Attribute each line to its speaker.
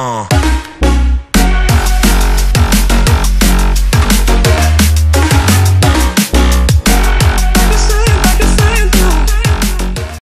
Speaker 1: Uh.